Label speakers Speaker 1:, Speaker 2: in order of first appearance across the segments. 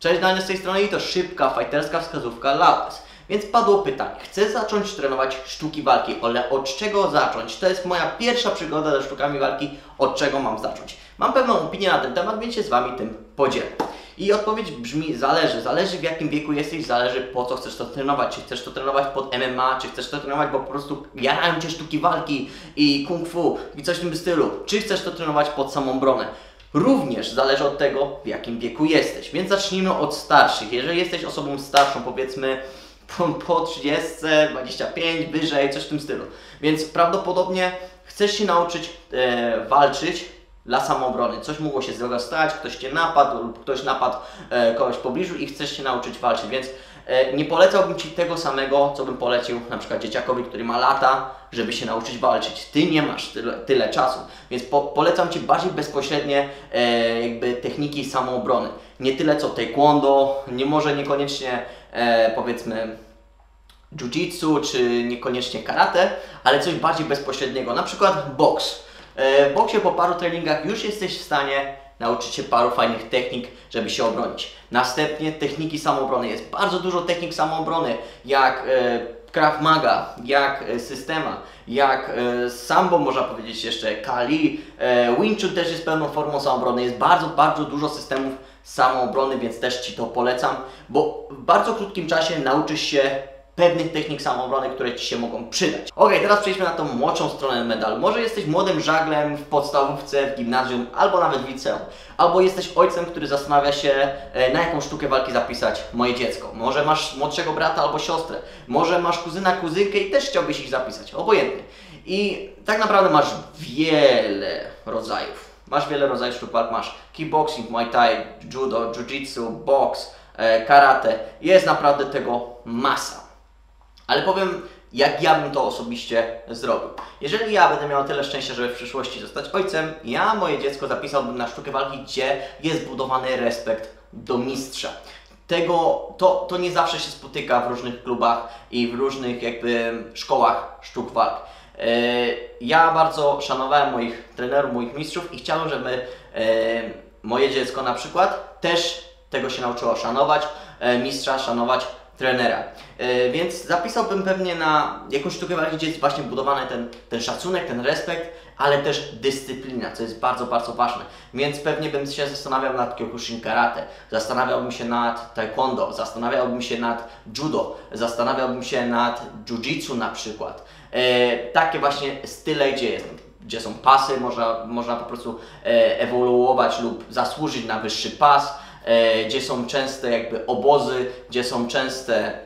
Speaker 1: Cześć Daniel z tej strony i to szybka, fajterska wskazówka dla. Więc padło pytanie, chcę zacząć trenować sztuki walki, ale od czego zacząć? To jest moja pierwsza przygoda ze sztukami walki, od czego mam zacząć? Mam pewną opinię na ten temat, więc się z Wami tym podzielę. I odpowiedź brzmi zależy. Zależy w jakim wieku jesteś, zależy po co chcesz to trenować. Czy chcesz to trenować pod MMA, czy chcesz to trenować, bo po prostu jarają Cię sztuki walki i kung fu i coś w tym stylu. Czy chcesz to trenować pod samą obronę. Również zależy od tego, w jakim wieku jesteś. Więc zacznijmy od starszych. Jeżeli jesteś osobą starszą, powiedzmy po, po 30, 25, wyżej, coś w tym stylu. Więc prawdopodobnie chcesz się nauczyć e, walczyć dla samoobrony. Coś mogło się z stać, ktoś Cię napadł lub ktoś napadł e, kogoś w pobliżu i chcesz się nauczyć walczyć, więc nie polecałbym Ci tego samego, co bym polecił na przykład dzieciakowi, który ma lata, żeby się nauczyć walczyć. Ty nie masz tyle, tyle czasu, więc po, polecam Ci bardziej bezpośrednie e, jakby techniki samoobrony. Nie tyle co taekwondo, nie może niekoniecznie e, powiedzmy jiu-jitsu czy niekoniecznie karate, ale coś bardziej bezpośredniego, na przykład boks. E, W boksie po paru treningach już jesteś w stanie nauczyć się paru fajnych technik, żeby się obronić. Następnie techniki samoobrony. Jest bardzo dużo technik samoobrony, jak e, Krav Maga, jak e, Systema, jak e, Sambo można powiedzieć jeszcze, Kali, e, Wing Chun też jest pełną formą samoobrony. Jest bardzo, bardzo dużo systemów samoobrony, więc też Ci to polecam, bo w bardzo krótkim czasie nauczysz się pewnych technik samoobrony, które Ci się mogą przydać. Ok, teraz przejdźmy na tą młodszą stronę medalu. Może jesteś młodym żaglem w podstawówce, w gimnazjum, albo nawet w liceum. Albo jesteś ojcem, który zastanawia się, e, na jaką sztukę walki zapisać moje dziecko. Może masz młodszego brata albo siostrę. Może masz kuzyna, kuzynkę i też chciałbyś ich zapisać. Obojętnie. I tak naprawdę masz wiele rodzajów. Masz wiele rodzajów sztuk walk. Masz kickboxing, muay thai, judo, jiu-jitsu, boks, e, karate. Jest naprawdę tego masa. Ale powiem, jak ja bym to osobiście zrobił. Jeżeli ja będę miał tyle szczęścia, żeby w przyszłości zostać ojcem, ja moje dziecko zapisałbym na sztukę walki, gdzie jest budowany respekt do mistrza. Tego, to, to nie zawsze się spotyka w różnych klubach i w różnych jakby szkołach sztuk walk. E, Ja bardzo szanowałem moich trenerów, moich mistrzów i chciałem, żeby e, moje dziecko na przykład też tego się nauczyło szanować, e, mistrza, szanować trenera. E, Więc zapisałbym pewnie na jakąś sztukę walki, gdzie jest właśnie budowany ten, ten szacunek, ten respekt, ale też dyscyplina, co jest bardzo, bardzo ważne. Więc pewnie bym się zastanawiał nad Kyokushin Karate, zastanawiałbym się nad Taekwondo, zastanawiałbym się nad Judo, zastanawiałbym się nad Jiu-Jitsu na przykład. E, takie właśnie style, gdzie jest gdzie są pasy, można, można po prostu e, ewoluować lub zasłużyć na wyższy pas, gdzie są częste jakby obozy, gdzie są częste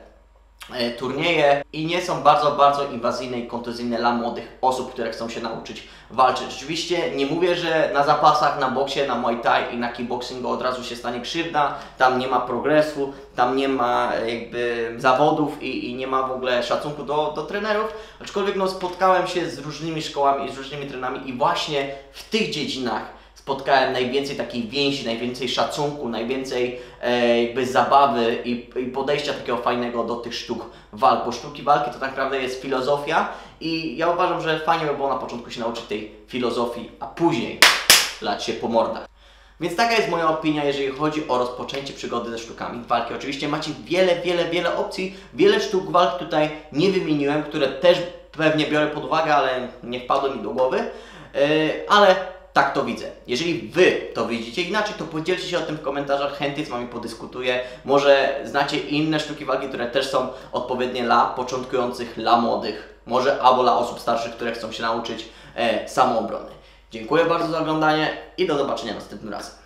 Speaker 1: e, turnieje i nie są bardzo, bardzo inwazyjne i kontuzyjne dla młodych osób, które chcą się nauczyć walczyć. Oczywiście nie mówię, że na zapasach, na boksie, na muay thai i na kickboxingu od razu się stanie krzywda, tam nie ma progresu, tam nie ma e, jakby zawodów i, i nie ma w ogóle szacunku do, do trenerów, aczkolwiek no, spotkałem się z różnymi szkołami i z różnymi trenerami i właśnie w tych dziedzinach spotkałem najwięcej takiej więzi, najwięcej szacunku, najwięcej e, jakby zabawy i, i podejścia takiego fajnego do tych sztuk walk, bo sztuki walki to tak naprawdę jest filozofia i ja uważam, że fajnie by było na początku się nauczyć tej filozofii, a później lać się po mordach. Więc taka jest moja opinia, jeżeli chodzi o rozpoczęcie przygody ze sztukami walki. Oczywiście macie wiele, wiele, wiele opcji, wiele sztuk walk tutaj nie wymieniłem, które też pewnie biorę pod uwagę, ale nie wpadło mi do głowy, Yy, ale tak to widzę. Jeżeli Wy to widzicie inaczej, to podzielcie się o tym w komentarzach, chętnie z Wami podyskutuję. Może znacie inne sztuki walki, które też są odpowiednie dla początkujących, dla młodych, może albo dla osób starszych, które chcą się nauczyć e, samoobrony. Dziękuję bardzo za oglądanie i do zobaczenia następnym razem.